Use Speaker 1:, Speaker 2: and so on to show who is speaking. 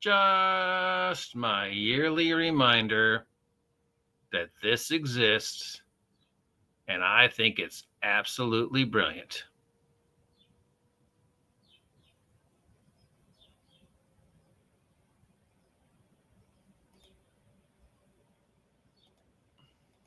Speaker 1: just my yearly reminder that this exists, and I think it's absolutely brilliant.